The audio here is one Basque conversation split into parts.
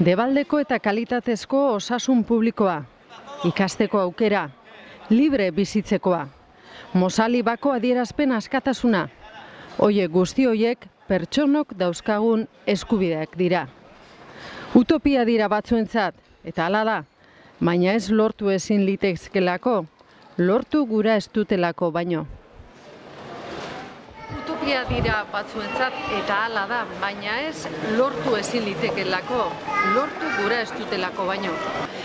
Debaldeko eta kalitatezko osasun publikoa, ikasteko aukera, libre bizitzekoa, mozali bako adierazpen askatasuna, Oie guzti hoiek pertsonok dauzkagun eskubideak dira. Utopia dira batzuentzat, eta hala da, baina ez lortu ezin litezkelako, lortu gura ez dutelako baino. Utopia dira batzuentzat eta hala da, baina ez lortu ezin litekelako, lortu gura ez dutelako baino.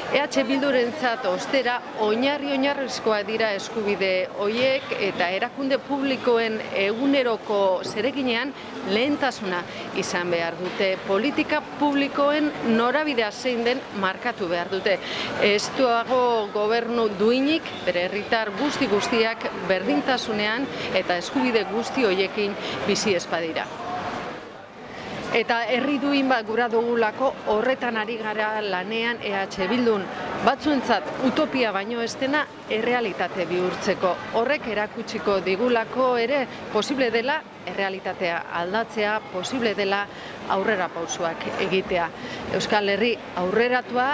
EH Bildurentzat ostera oinarri oinarrizkoa dira eskubide hoiek eta erakunde publikoen eguneroko zereginean lehentasuna izan behar dute. Politika publikoen norabidea zein den markatu behar dute. Ez duago gobernu duinik, bere herritar guzti guztiak berdintasunean eta eskubide guzti hoiekin bizi espadira. Eta herri duin bat gura dugulako horretan ari gara lanean EH Bildun. Batzuentzat utopia baino ez dena errealitate bihurtzeko. Horrek erakutsiko digulako ere posible dela errealitatea aldatzea, posible dela aurrera pausuak egitea. Euskal Herri aurreratua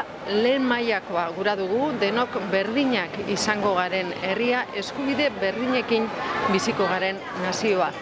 lehen mailakoa gura dugu, denok berdinak izango garen herria eskubide berdinekin biziko garen nazioa.